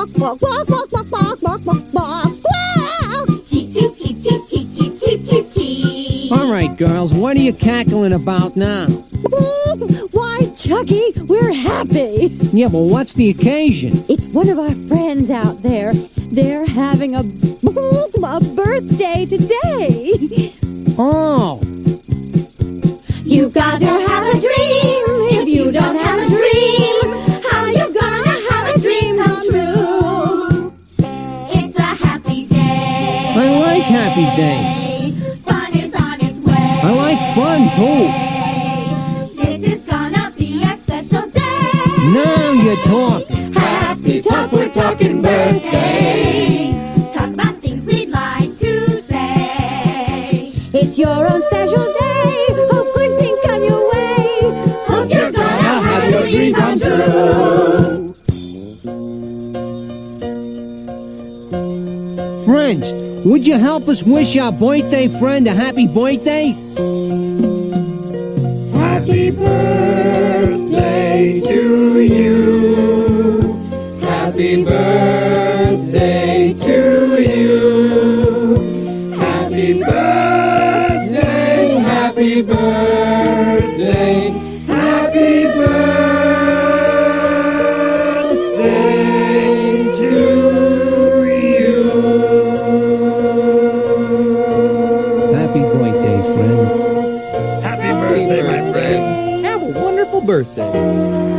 Bark, bark, bark, bark, bark, bark, bark, bark, bark. Squawk! Cheep, cheep, cheep, cheep, cheep, cheep, cheep, cheep, cheep. All right, girls, what are you cackling about now? Why, Chucky, we're happy. Yeah, but what's the occasion? It's one of our friends out there. They're having a, a birthday today. Oh, happy days. Fun is on its way. I like fun too. This is gonna be a special day. Now you're talking. Happy talk, we're talking birthday. Talk about things we'd like to say. It's your own special day. Hope good things come your way. Hope you're gonna have your dream come true. Friends, would you help us wish our birthday friend a happy birthday? Happy birthday to you. Happy birthday to you. Happy birthday, happy birthday. birthday.